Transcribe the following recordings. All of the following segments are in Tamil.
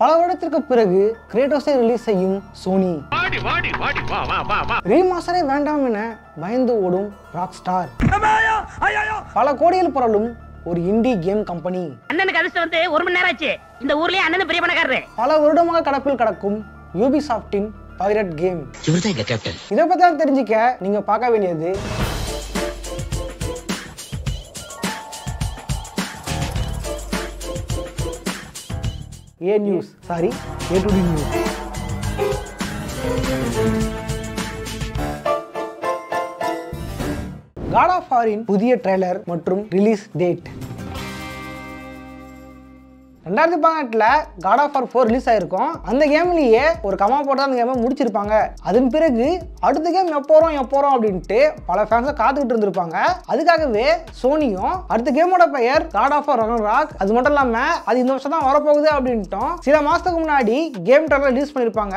பல வருடத்திற்கு பிறகு கிரேட்டோஸை ரிலீஸ் செய்யும் சோனி. வாடி வாடி வாடி வா வா வா வா. ரீமாஸ்டரே வேண்டாம் என பயந்து ஓடும் ராக் ஸ்டார் பல கோடியில் புரளும் ஒரு இண்டி கேம் கம்பெனி அண்ணனுக்கு அதிர்ஷ்டம் வந்து ஒரு மணி நேரம் ஆச்சு. இந்த ஊர்லயே அண்ணன் பெரிய பணக்காரரு. பல வருடமாக கடப்பில் கடக்கும் யூபி சாஃப்டின் பைரட் கேம் இவர்தான் எங்க கேப்டன் இதை பத்தி தெரிஞ்சுக்க நீங்க பார்க்க வேண்டியது A news sorry A to D news God of ஆரின் புதிய ட்ரெய்லர் மற்றும் ரிலீஸ் டேட் ரெண்டாயிரத்தி பதினெட்டில் God of war four release ஆயிருக்கும். அந்த கேம்லேயே ஒரு கமா போட்டு அந்த கேமை முடிச்சிருப்பாங்க. அதன் பிறகு அடுத்த கேம் எப்போ வரும் அப்படின்ட்டு பல ஃபேன்ஸை காத்துக்கிட்டு இருந்திருப்பாங்க. அதுக்காகவே சோனியும் அடுத்த கேமோட பெயர் காட் ஆஃப் ஆர் ராக் அது மட்டும் இல்லாமல் அது இந்த வருஷம் தான் வரப்போகுது அப்படின்ட்டும் சில மாதத்துக்கு முன்னாடி கேம் ட்ரெயிலர் ரிலீஸ் பண்ணியிருப்பாங்க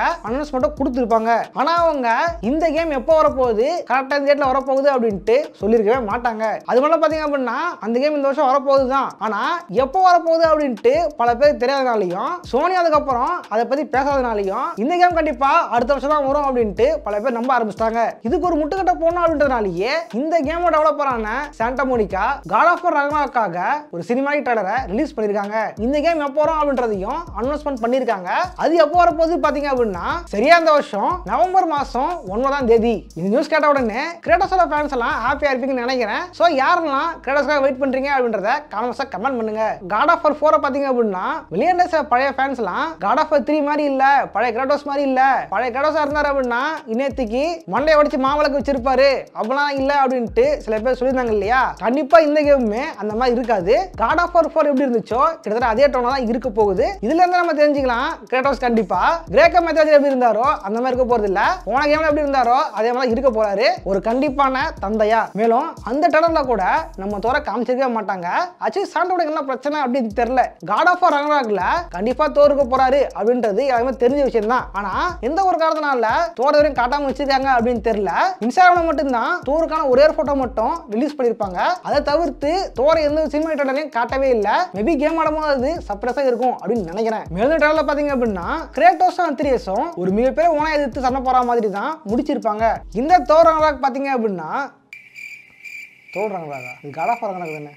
மட்டும் கொடுத்துருப்பாங்க. ஆனால் அவங்க இந்த கேம் எப்போ வரப்போகுது கரெக்டாக இந்த டேட்டில் வரப்போகுது அப்படின்ட்டு சொல்லியிருக்கவே மாட்டாங்க. அது மட்டும் பார்த்தீங்க அப்படின்னா அந்த கேம் இந்த வருஷம் வரப்போகுது தான் ஆனால் எப்போ வரப்போகுது அப்படின்ட்டு பல பேர் தெரியாதனாலையும் சோனி அதுக்கப்புறம் அதை பற்றி பேசாதனாலையும் இந்த கேம் கண்டிப்பாக அடுத்த வருஷம் தான் வரும் அப்படின்ட்டு பல பேர் நம்ப ஆரம்பிச்சிட்டாங்க. இதுக்கு ஒரு முட்டுக்கட்டை போடணும் அப்படின்றதுனாலயே இந்த கேமோட டெவலப்பரான சாண்டா மோனிகா காட் ஆஃப் ரகமாக்காக ஒரு சினிமாட்டிக் ட்ரெய்லரை ரிலீஸ் பண்ணியிருக்காங்க. இந்த கேம் எப்போ வரும் அப்படின்றதையும் அனௌன்ஸ்மெண்ட் பண்ணியிருக்காங்க. அது எப்போ வரப்போகுது பார்த்தீங்க அப்படின்னா சரியா இந்த வருஷம் நவம்பர் மாதம் ஒன்பதாம் தேதி. இந்த நியூஸ் கேட்ட உடனே கிரேட்டஸோட ஃபேன்ஸ் எல்லாம் ஹாப்பியாக இருப்பீங்கன்னு நினைக்கிறேன். ஸோ யாரெல்லாம் கிரேட்டஸ்க்காக வெயிட் பண்ணுறீங்க அப்படின்றத கமெண்ட்ஸாக கமெண்ட் பண்ணுங்க. காட் ஆஃப் ஃபோரை பார்த்தீங்க அப்படின்னா சொல்லணும்னா சில பழைய ஃபேன்ஸ்லாம் காட் ஆஃப் த்ரீ மாதிரி இல்ல பழைய கிராட்டோஸ் மாதிரி இல்ல பழைய கிராட்டோஸா இருந்தாரு அப்படின்னா இன்னத்துக்கு மண்டையை உடைச்சு மாவளக்கு வச்சிருப்பாரு. அப்படிலாம் இல்ல அப்படின்ட்டு சில பேர் சொல்லியிருந்தாங்க இல்லையா? கண்டிப்பா இந்த கேமுமே அந்த மாதிரி இருக்காது. காட் ஆஃப் ஃபோர் ஃபோர் எப்படி இருந்துச்சோ கிட்டத்தட்ட அதே டோனா தான் இருக்க போகுது. இதுல இருந்து நம்ம தெரிஞ்சுக்கலாம் கிராட்டோஸ் கண்டிப்பா. கிரேக்க மெத்தாஜ் எப்படி இருந்தாரோ அந்த மாதிரி இருக்க போறது இல்ல. போன கேம்ல எப்படி இருந்தாரோ அதே மாதிரி இருக்க போறாரு. ஒரு கண்டிப்பான தந்தையா. மேலும் அந்த டனல்ல கூட நம்ம தோற காமிச்சிருக்கவே மாட்டாங்க. ஆக்சுவலி சாண்டோட என்ன பிரச்சனை அப்படின்னு தெரியல. காட் ஆஃப் ரங்கராக்ல கண்டிப்பா தோறுக்க போறாரு அப்படின்றது எல்லாமே தெரிஞ்ச விஷயம் தான் ஆனா எந்த ஒரு காரணத்தினால தோற வரையும் காட்டாம வச்சிருக்காங்க அப்படின்னு தெரியல. இன்ஸ்டாகிராம்ல மட்டும்தான் தோருக்கான ஒரே போட்டோ மட்டும் ரிலீஸ் பண்ணிருப்பாங்க அதை தவிர்த்து தோற எந்த சினிமா ட்ரெயிலரையும் காட்டவே இல்ல. மேபி கேம் ஆடும்போது அது சர்ப்ரைஸா இருக்கும் அப்படின்னு நினைக்கிறேன். மேலும் ட்ரெயிலர்ல பாத்தீங்க அப்படின்னா கிரேட்டோஸும் அத்திரியஸும் ஒரு மிகப்பெரிய ஓனா எதிர்த்து சண்டை போற மாதிரி தான் முடிச்சிருப்பாங்க. இந்த தோர் பாத்தீங்க அப்படின்னா தோடுறாங்களா ஆஃப் கணக்கு தானே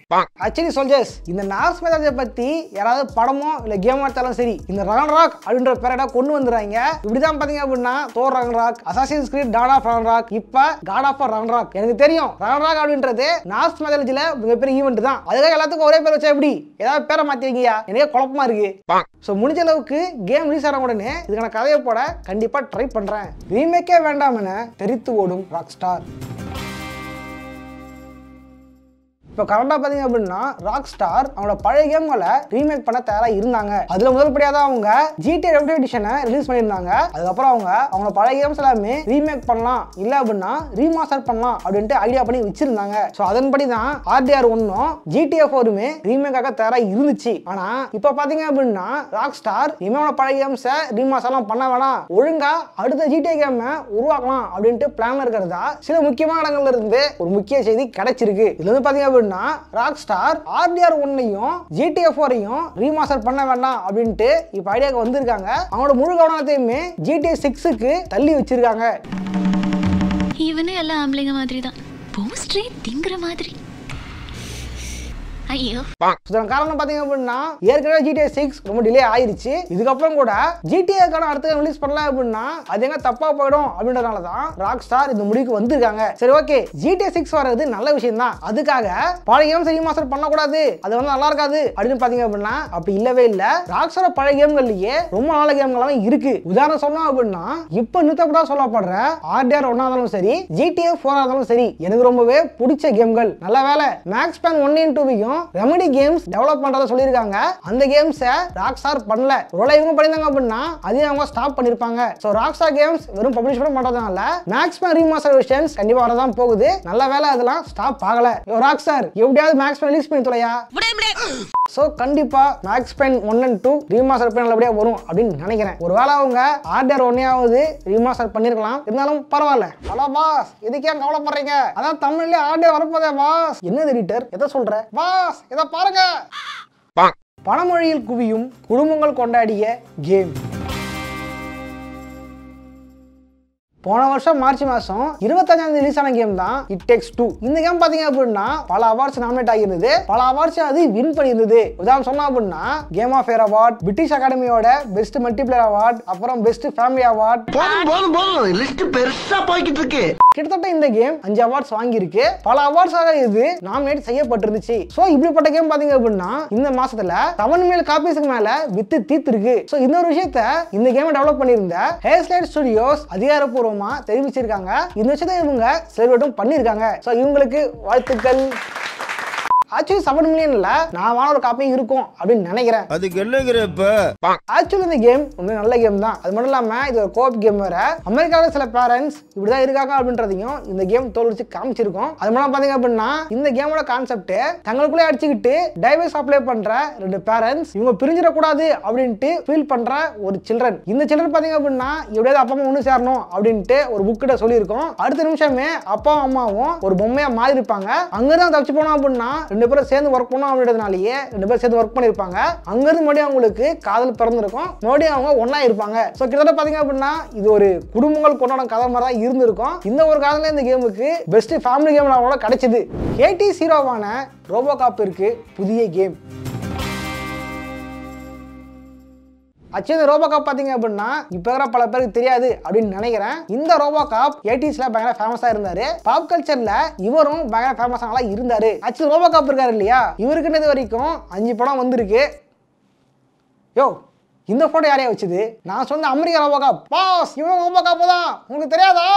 ஆக்சுவலி சோல்ஜர்ஸ் இந்த நார்ஸ் மெத்தடை பத்தி யாராவது படமோ இல்ல கேம் எடுத்தாலும் சரி இந்த ரகன் ராக் அப்படின்ற பேரடா கொண்டு வந்துறாங்க. இப்படிதான் பாத்தீங்க அப்படின்னா Thor Ragnarok assassin Creed டாட் ஆஃப் ரகன் ராக் இப்ப காட் ஆஃப் ரகன் ராக் எனக்கு தெரியும் ரகன் ராக் அப்படின்றது நார்ஸ் மெத்தாலஜில மிகப்பெரிய ஈவெண்ட் தான். அதுக்காக எல்லாத்துக்கும் ஒரே பேர் வச்சா எப்படி? ஏதாவது பேரை மாத்திருக்கீங்க எனக்கே குழப்பமா இருக்கு. ஸோ முடிஞ்ச அளவுக்கு கேம் ரிலீஸ் ஆன உடனே இதுக்கான கதையை போட கண்டிப்பா ட்ரை பண்றேன். ரீமேக்கே வேண்டாம் என தெரித்து ஓடும் ராக் ஸ்டார் இப்போ கரெக்டாக பார்த்தீங்க அப்படின்னா ராக் ஸ்டார் அவங்களோட பழைய கேம்களை ரீமேக் பண்ண தயாராக இருந்தாங்க. அதில் முதல்படியாக தான் அவங்க ஜிடி ரெவடி எடிஷனை ரிலீஸ் பண்ணியிருந்தாங்க. அதுக்கப்புறம் அவங்க அவங்களோட பழைய கேம்ஸ் எல்லாமே ரீமேக் பண்ணலாம். இல்லை அப்படின்னா ரீமாஸ்டர் பண்ணலாம் அப்படின்ட்டு ஐடியா பண்ணி வச்சிருந்தாங்க. ஸோ அதன்படி தான் ஆர்டிஆர் ஒன்றும் ஜிடிஎஃப் ஒருமே ரீமேக்காக தயாராக இருந்துச்சு. ஆனால் இப்போ பார்த்தீங்க அப்படின்னா ராக் ஸ்டார் இவனோட பழைய கேம்ஸை ரீமாஸ்டர்லாம் பண்ண வேணாம். ஒழுங்கா அடுத்த ஜிடிஏ கேமை உருவாக்கலாம் அப்படின்ட்டு பிளான் இருக்கிறதா சில முக்கியமான இடங்கள்ல இருந்து ஒரு முக்கிய செய்தி கிடைச்சிருக்கு. இதுல இருந்து பாத்தீங்க அப்படின்னா ராக் ஸ்டார் ஆர்டிஆர் ஒன்னையும் ஜிடிஎஃப் ஓரையும் ரீமாஸ்டர் பண்ண வேண்டாம் அப்படின்ட்டு இப்போ ஐடியாவுக்கு வந்திருக்காங்க. அவங்களோட முழு கவனத்தையுமே ஜிடிஏ சிக்ஸுக்கு தள்ளி வச்சிருக்காங்க. இவனே எல்லாம் ஆம்பளைங்க மாதிரி தான் போஸ்ட்ரே திங்குற மாதிரி. ஐயோ. இதன் காரணம் பாத்தீங்க அப்படின்னா ஏற்கனவே ஜிடிஏ சிக்ஸ் ரொம்ப டிலே ஆயிருச்சு. இதுக்கப்புறம் கூட ஜிடிஏக்கான அடுத்த ரிலீஸ் பண்ணலாம் அப்படின்னா அது எங்க தப்பா போயிடும் அப்படின்றதுனால தான் ராக் ஸ்டார் இந்த முடிவுக்கு வந்திருக்காங்க. சரி ஓகே ஜிடிஏ சிக்ஸ் வர்றது நல்ல விஷயம் தான் அதுக்காக பழைய கேம் சரி மாஸ்டர் பண்ணக்கூடாது. அது வந்து நல்லா இருக்காது அப்படின்னு பாத்தீங்க அப்படின்னா அப்படி இல்லவே இல்ல. ராக் ஸ்டார் பழைய கேம்கள்லயே ரொம்ப நல்ல கேம்கள்லாம் இருக்கு. உதாரணம் சொன்னோம் அப்படின்னா இப்ப நிறுத்தப்படா சொல்லப்படுற ஆர்டிஆர் ஒன்னா இருந்தாலும் சரி ஜிடிஏ ஃபோரா இருந்தாலும் சரி எனக்கு ரொம்பவே பிடிச்ச கேம்கள் நல்ல வேலை. மேக்ஸ் பேன் ஒன் இன் டூவையும் ரெமடி கேம்ஸ் டெவலப் பண்றத சொல்லியிருக்காங்க. அந்த கேம்ஸை ராக்ஸார் பண்ணல. ஒருவேளை இவங்க பண்ணியிருந்தாங்க அப்படின்னா அதையும் அவங்க ஸ்டாப் பண்ணிருப்பாங்க ஸோ ராக் கேம்ஸ் வெறும் பப்ளிஷ் பண்ண பண்றதுனால மேக்ஸிமம் ரீமாஸ்டர் விஷன்ஸ் கண்டிப்பா வரதான் போகுது. நல்ல வேலை அதெல்லாம் ஸ்டாப் ஆகல. ராக்ஸார் எப்படியாவது மேக்ஸ் ரிலீஸ் பண்ணி தொலையா? ஸோ கண்டிப்பா Max Payne one and two remaster Payne நல்லபடியா வரும் அப்படின்னு நினைக்கிறேன். ஒருவேளை அவங்க ஆர்டர் ஒன்னையாவது ரீமாஸ்டர் பண்ணிருக்கலாம் இருந்தாலும் பரவாயில்ல. ஹலோ பாஸ் இதுக்கே கவலைப்படுறீங்க? அதான் தமிழ்ல ஆர்டர் வரப்போதே பாஸ் என்னது எடிட்டர் எதை சொல்ற? பாஸ் இதை பாருங்க. பணமொழியில் குவியும் குடும்பங்கள் கொண்டாடிய கேம். போன வருஷம் மார்ச் மாசம் இருபத்தஞ்சாம் ரிலீஸ் ஆன கேம் தான் இட் டெக்ஸ் டூ இந்த கேம் பாத்தீங்க அப்படின்னா பல அவார்ட்ஸ் நாமினேட் ஆகியிருந்தது. பல அவார்ட்ஸ் அது வின் பண்ணியிருந்தது. உதாரணம் சொன்னா அப்படின்னா game of fair award British அகாடமியோட best multiplayer award அப்புறம் பெஸ்ட் ஃபேமிலி அவார்ட் போதும் போதும் போதும். லிஸ்ட் பெருசா போய்கிட்டு இருக்கு. கிட்டத்தட்ட இந்த கேம் அஞ்சு அவார்ட்ஸ் வாங்கியிருக்கு. பல அவார்ட்ஸாக இது நாமினேட் செய்யப்பட்டிருந்துச்சு. ஸோ இப்படிப்பட்ட கேம் பாத்தீங்க அப்படின்னா இந்த மாசத்துல செவன் மேல் காப்பீஸ்க்கு மேல வித்து தீத்துருக்கு ஸோ இந்த ஒரு விஷயத்த இந்த கேமை டெவலப் பண்ணியிருந்த ஹேர்ஸ்லைட் ஸ்டுடியோஸ் அதிகாரப்பூர்வமா தெரிவிச்சிருக்காங்க. இந்த விஷயத்தை இவங்க செலிப்ரேட்டும் பண்ணியிருக்காங்க. ஸோ இவங்களுக்கு வாழ்த்துக்கள். ஆக்சுவலி செவன் மில்லியன்ல நான் வாங்க ஒரு காப்பி இருக்கும் அப்படின்னு நினைக்கிறேன். அதுக்கு என்னங்கிறப்ப ஆக்சுவலி இந்த கேம் ரொம்ப நல்ல கேம் தான். அது மட்டும் இல்லாமல் இது ஒரு கோப் கேம் வேற. அமெரிக்காவில் சில பேரண்ட்ஸ் இப்படி தான் இருக்காங்க அப்படின்றதையும் இந்த கேம் தோல்விச்சு காமிச்சிருக்கோம். அது மட்டும் பார்த்தீங்க அப்படின்னா இந்த கேமோட கான்செப்ட் தங்களுக்குள்ளே அடிச்சுக்கிட்டு டைவர்ஸ் அப்ளை பண்ற ரெண்டு பேரண்ட்ஸ் இவங்க பிரிஞ்சிடக்கூடாது அப்படின்ட்டு ஃபீல் பண்ற ஒரு சில்ட்ரன் இந்த சில்ட்ரன் பார்த்தீங்க அப்படின்னா எப்படியாவது அப்பா அம்மா ஒன்று சேரணும் அப்படின்ட்டு ஒரு புக்கிட்ட சொல்லியிருக்கோம். அடுத்த நிமிஷமே அப்பாவும் அம்மாவும் ஒரு பொம்மையா மாறி இருப்பாங்க அங்கிருந்து தப்பிச்சு போனோம் அப்படின்னா ரெண்டு பேரும் சேர்ந்து ஒர்க் பண்ணோம் அப்படின்றதுனாலயே ரெண்டு பேரும் சேர்ந்து ஒர்க் பண்ணியிருப்பாங்க. அங்கிருந்து மறுபடியும் அவங்களுக்கு காதல் பிறந்திருக்கும். மறுபடியும் அவங்க ஒன்றா இருப்பாங்க. ஸோ கிட்டத்தட்ட பார்த்தீங்க அப்படின்னா இது ஒரு குடும்பங்கள் கொண்டாடும் கதை மாதிரி தான் இருந்திருக்கும். இந்த ஒரு காதல இந்த கேமுக்கு பெஸ்ட் ஃபேமிலி கேம் கூட கிடைச்சது. கேடி ரோபோ ரோபோகாப்பிற்கு புதிய கேம் ஆக்சுவலி இந்த ரோபோ காப் பார்த்தீங்க அப்படின்னா இப்போ இருக்கிற பல பேருக்கு தெரியாது அப்படின்னு நினைக்கிறேன். இந்த ரோபோ காப் எயிட்டிஸ்ல பயங்கர ஃபேமஸாக இருந்தாரு. பாப் கல்ச்சர்ல இவரும் பயங்கர ஃபேமஸாக இருந்தாரு. ஆக்சுவலி ரோபோ காப் இருக்காரு இல்லையா? இவருக்குன்னு வரைக்கும் அஞ்சு படம் வந்திருக்கு. யோ இந்த போட்டோ யாரையா வச்சுது? நான் சொன்ன அமெரிக்கா ரோபோ காப் பாஸ் இவன் ரோபோ காப் தான். உங்களுக்கு தெரியாதா?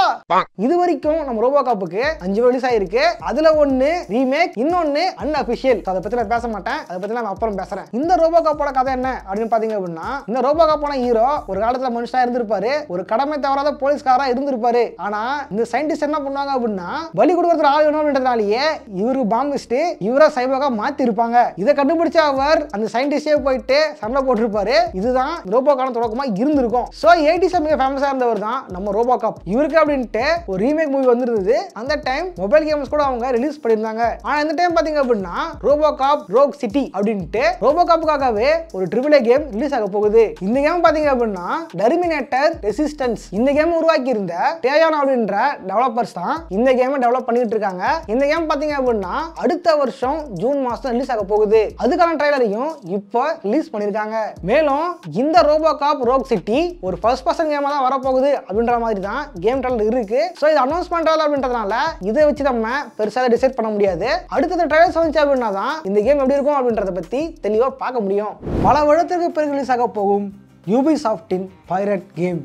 இது வரைக்கும் நம்ம ரோபோ காப்புக்கு அஞ்சு ரிலீஸ் ஆயிருக்கு அதுல ஒன்னு ரீமேக் இன்னொன்னு அன்அபிஷியல் அதை பத்தி நான் பேச மாட்டேன். அதை பத்தி நான் அப்புறம் பேசுறேன். இந்த ரோபோ காப்போட கதை என்ன அப்படின்னு பாத்தீங்க அப்படின்னா இந்த ரோபோ காப்போட ஹீரோ ஒரு காலத்துல மனுஷனா இருந்திருப்பாரு. ஒரு கடமை தவறாத போலீஸ்காரா இருந்திருப்பாரு. ஆனா இந்த சயின்டிஸ்ட் என்ன பண்ணுவாங்க அப்படின்னா பலி கொடுக்கறது ஆள் வேணும் அப்படின்றதுனாலயே இவரு பாம்பு வச்சுட்டு இவரை சைபாக மாத்தி இருப்பாங்க இதை கண்டுபிடிச்ச அவர் அந்த சயின்டிஸ்டே போயிட்டு சண்டை போட்டிருப்பாரு. இதுதான் ரோபோ ரோபோக்கான தொடக்கமா இருந்திருக்கும். சோ எயிட்டிஸ் மிக ஃபேமஸா இருந்தவர் தான் நம்ம ரோபோ காப். இவருக்கு அப்படின்ட்டு ஒரு ரீமேக் மூவி வந்திருந்தது. அந்த டைம் மொபைல் கேம்ஸ் கூட அவங்க ரிலீஸ் பண்ணியிருந்தாங்க. ஆனா இந்த டைம் பாத்தீங்க அப்படின்னா ரோபோ காப் ரோக் சிட்டி அப்படின்ட்டு ரோபோ காப்புக்காகவே ஒரு ட்ரிபிள் கேம் ரிலீஸ் ஆக போகுது. இந்த கேம் பாத்தீங்க அப்படின்னா டெர்மினேட்டர் ரெசிஸ்டன்ஸ் இந்த கேம் உருவாக்கி இருந்த டேயான் அப்படின்ற டெவலப்பர்ஸ் தான் இந்த கேமை டெவலப் பண்ணிட்டு இருக்காங்க. இந்த கேம் பாத்தீங்க அப்படின்னா அடுத்த வருஷம் ஜூன் மாசம் ரிலீஸ் ஆக போகுது. அதுக்கான ட்ரைலரையும் இப்போ ரிலீஸ் பண்ணியிருக்காங்க. மேலும் இந்த ரோபோ காப் ரோக் சிட்டி ஒரு ஃபர்ஸ்ட் பர்சன் கேமா தான் வரப்போகுது அப்படின்ற மாதிரி தான் கேம் ட்ரைலர் இருக்கு. ஸோ இது அனௌன்ஸ் பண்றாங்க அப்படின்றதுனால இதை வச்சு நம்ம பெருசாக டிசைட் பண்ண முடியாது. அடுத்தது ட்ரைலர்ஸ் வந்துச்சு அப்படின்னா தான் இந்த கேம் எப்படி இருக்கும் அப்படின்றத பற்றி தெளிவாக பார்க்க முடியும். பல வருடத்திற்கு பிறகு ரிலீஸ் ஆக போகும் யூபி சாஃப்டின் pirate game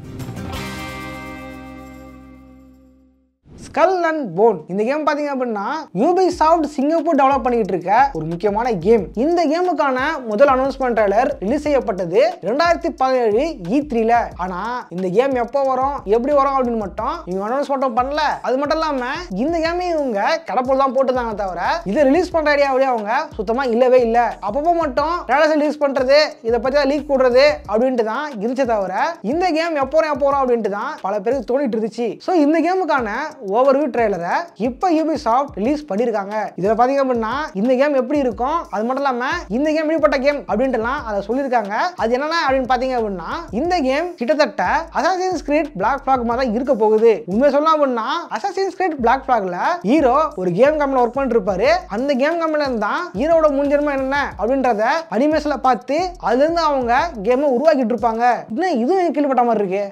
skull and bone. இந்த கேம் பாத்தீங்க அப்படின்னா யூபி சாஃப்ட் சிங்கப்பூர் டெவலப் பண்ணிட்டு இருக்க ஒரு முக்கியமான கேம் இந்த கேமுக்கான முதல் அனௌன்ஸ்மெண்ட் ட்ரைலர் ரிலீஸ் செய்யப்பட்டது ரெண்டாயிரத்தி பதினேழு e இ த்ரீல ஆனா இந்த கேம் எப்போ வரும் எப்படி வரும் அப்படின்னு மட்டும் இவங்க அனௌன்ஸ் மட்டும் பண்ணல. அது மட்டும் இல்லாம இந்த கேம் இவங்க கடப்பூர் தான் போட்டுருந்தாங்க தவிர இதை ரிலீஸ் பண்ற ஐடியாவிலே அவங்க சுத்தமா இல்லவே இல்லை. அப்பப்போ மட்டும் ட்ரைலர்ஸ் ரிலீஸ் பண்றது இதை பத்தி லீக் போடுறது அப்படின்ட்டு தான் இருந்துச்சே தவிர இந்த கேம் எப்போ வரும் எப்போ வரும் அப்படின்ட்டு தான் பல பேருக்கு தோணிட்டு இருந்துச்சு. ஸோ இந்த கேமுக்கான ஓவர்வியூ ட்ரெய்லரை இப்போ யூபி சாஃப்ட் ரிலீஸ் பண்ணியிருக்காங்க இதில் பார்த்தீங்க அப்படின்னா இந்த கேம் எப்படி இருக்கும்? அது மட்டும் இல்லாமல் இந்த கேம் எப்படிப்பட்ட கேம் அப்படின்ட்டுலாம் அதை சொல்லியிருக்காங்க. அது என்னென்ன அப்படின்னு பார்த்தீங்க அப்படின்னா இந்த கேம் கிட்டத்தட்ட அசாசின் ஸ்கிரீட் பிளாக் ஃபிளாக் மாதிரி தான் இருக்க போகுது. உண்மை சொல்லலாம் அப்படின்னா அசாசின் ஸ்கிரீட் பிளாக் ஃபிளாக்ல ஹீரோ ஒரு கேம் கம்பெனியில் ஒர்க் பண்ணிட்டு இருப்பாரு அந்த கேம் கம்பெனில தான் ஹீரோட முன்ஜென்மம் என்ன அப்படின்றத அனிமேஷனில் பார்த்து அதுலேருந்து அவங்க கேமை உருவாக்கிட்டு இருப்பாங்க இன்னும் இதுவும் கேள்விப்பட்ட மாதிரி இருக்கு.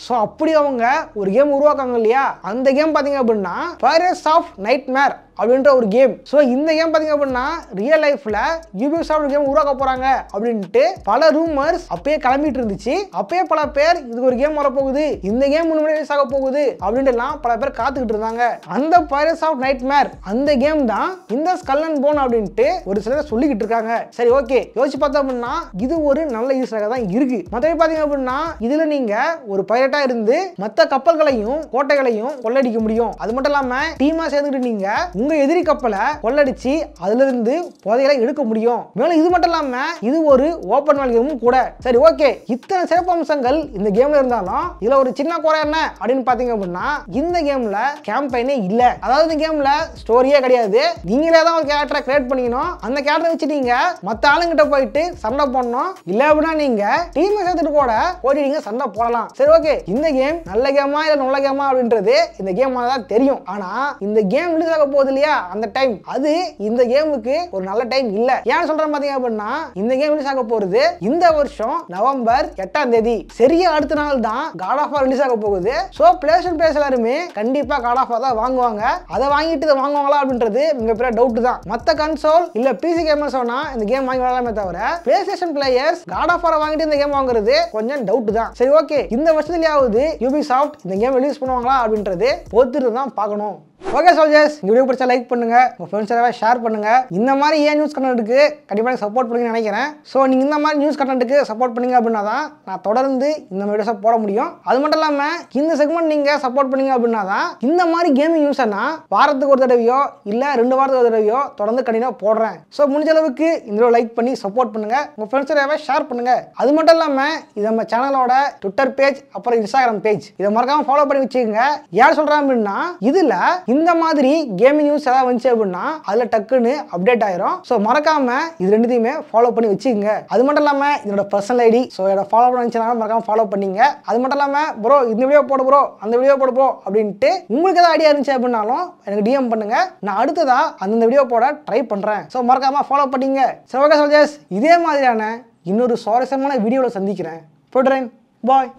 ஸோ அப்படி அவங்க ஒரு கேம் உருவாக்காங்க இல்லையா? அந்த கேம் பார்த்தீங்க அப்படின்னா பைரட்ஸ் ஆஃப் நைட் மேர் அப்படின்ற ஒரு கேம் ஸோ இந்த கேம் பார்த்தீங்க அப்படின்னா ரியல் லைஃப்ல யூபிசாஃப்ட் கேம் உருவாக்க போறாங்க அப்படின்ட்டு பல ரூமர்ஸ் அப்பயே கிளம்பிட்டு இருந்துச்சு. அப்பயே பல பேர் இதுக்கு ஒரு கேம் வரப்போகுது இந்த கேம் முன்னாடி ரிலீஸ் ஆக போகுது அப்படின்ட்டு எல்லாம் பல பேர் காத்துக்கிட்டு இருந்தாங்க. அந்த பைரட்ஸ் ஆஃப் நைட் மேர் அந்த கேம் தான் இந்த ஸ்கல்லன் போன் அப்படின்ட்டு ஒரு சிலர் சொல்லிக்கிட்டு இருக்காங்க. சரி ஓகே யோசிச்சு பார்த்தோம் அப்படின்னா இது ஒரு நல்ல யூஸாக தான் இருக்கு. மற்றபடி பார்த்தீங்க அப்படின்னா இதுல நீங்க ஒரு பைரட்டா இருந்து மற்ற கப்பல்களையும் கோட்டைகளையும் கொள்ளடிக்க முடியும். அது மட்டும் இல்லாம டீமா சேர்ந்துட்டு நீங்க உங்க எதிரி கப்பலை கொள்ளடிச்சு அதுல இருந்து புதையலை எடுக்க முடியும். மேலும் இது மட்டும் இல்லாம இது ஒரு ஓப்பன் வேல் கேமும் கூட. சரி ஓகே. இத்தனை சிறப்பு அம்சங்கள் இந்த கேம்ல இருந்தாலும் இதுல ஒரு சின்ன குறை என்ன அப்படின்னு பாத்தீங்க அப்படின்னா இந்த கேம்ல கேம்பெயினே இல்ல. அதாவது இந்த கேம்ல ஸ்டோரியே கிடையாது. நீங்களே தான் ஒரு கேரக்டரை கிரியேட் பண்ணிக்கணும். அந்த கேரக்டரை வச்சு நீங்க மத்த ஆளுங்கிட்ட போயிட்டு சண்டை போடணும். இல்ல அப்படின்னா நீங்க டீமை சேர்த்துட்டு கூட ஓடி நீங்க சண்டை போடலாம். சரி ஓகே. இந்த கேம் நல்ல கேமா இல்ல நல்ல கேமா அப்படின்றது இந்த கேம் தான் தெரியும். ஆனா இந்த கேம் ரிலீஸ் ஆக போகுது இல்லையா? அந்த டைம் அது இந்த கேமுக்கு ஒரு நல்ல டைம் இல்ல. ஏன் சொல்றேன் பாத்தீங்க அப்படின்னா இந்த கேம் ரிலீஸ் ஆக போறது இந்த வருஷம் நவம்பர் எட்டாம் தேதி. சரியா அடுத்த நாள் தான் காட் ஆஃப் ரிலீஸ் ஆக போகுது. சோ பிளேஸ்டேஷன் பிளேஸ் எல்லாருமே கண்டிப்பா காட் ஆஃப் தான் வாங்குவாங்க. அதை வாங்கிட்டு இதை வாங்குவாங்களா அப்படின்றது மிகப்பெரிய டவுட் தான். மத்த கன்சோல் இல்ல பிசி கேமர் சொன்னா இந்த கேம் வாங்கி விளாடாமே தவிர PlayStation players God of வாங்கிட்டு இந்த கேம் வாங்குறது கொஞ்சம் டவுட் தான். சரி ஓகே இந்த வருஷத்துலயாவது யூபி சாஃப்ட் இந்த கேம் ரிலீஸ் பண்ணுவாங்களா அப்படின்றது பொறுத்துட்டு தான் பார்க்கணும். ஓகே சோல்ஜர்ஸ் இந்த வீடியோ பிடிச்சா லைக் பண்ணுங்க. உங்க ஃப்ரெண்ட்ஸ் எல்லாரும் ஷேர் பண்ணுங்க. இந்த மாதிரி ஏன் நியூஸ் கண்டென்ட்டுக்கு கண்டிப்பாக சப்போர்ட் பண்ணுங்கன்னு நினைக்கிறேன். ஸோ நீங்கள் இந்த மாதிரி நியூஸ் கண்டென்ட்டுக்கு சப்போர்ட் பண்ணீங்க அப்படின்னா தான் நான் தொடர்ந்து இந்த மாதிரி வீடியோஸை போட முடியும். அது மட்டும் இல்லாமல் இந்த செக்மெண்ட் நீங்கள் சப்போர்ட் பண்ணீங்க அப்படின்னா தான் இந்த மாதிரி கேமிங் நியூஸ்னா வாரத்துக்கு ஒரு தடவையோ இல்லை ரெண்டு வாரத்துக்கு ஒரு தடவையோ தொடர்ந்து கண்டிப்பாக போடுறேன். ஸோ முடிஞ்ச அளவுக்கு இந்த வீடியோ லைக் பண்ணி சப்போர்ட் பண்ணுங்க. உங்கள் ஃப்ரெண்ட்ஸ் எல்லாமே ஷேர் பண்ணுங்க. அது மட்டும் இல்லாமல் இது நம்ம சேனலோட ட்விட்டர் பேஜ் அப்புறம் இன்ஸ்டாகிராம் பேஜ் இதை மறக்காமல் ஃபாலோ பண்ணி வச்சுக்கோங்க. யார் சொல்கிறேன் அப்படின்னா இதில் இந்த மாதிரி கேமிங் நியூஸ் ஏதாவது வந்துச்சு அப்படின்னா அதுல டக்குன்னு அப்டேட் ஆயிரும். ஸோ மறக்காம இது ரெண்டுத்தையுமே ஃபாலோ பண்ணி வச்சுக்கோங்க. அது மட்டும் இல்லாம இதோட பர்சனல் ஐடி ஸோ என்னோட ஃபாலோ பண்ண வச்சுனாலும் மறக்காம ஃபாலோ பண்ணிங்க. அது மட்டும் இல்லாம ப்ரோ இந்த வீடியோ போடு ப்ரோ அந்த வீடியோ போட ப்ரோ அப்படின்ட்டு உங்களுக்கு ஏதாவது ஐடியா இருந்துச்சு அப்படின்னாலும் எனக்கு டிஎம் பண்ணுங்க. நான் அடுத்ததா அந்தந்த வீடியோ போட ட்ரை பண்றேன். ஸோ மறக்காம ஃபாலோ பண்ணிங்க. சரி ஓகே சோல்ஜர்ஸ் இதே மாதிரியான இன்னொரு சுவாரஸ்யமான வீடியோவில் சந்திக்கிறேன். போடுறேன் பாய்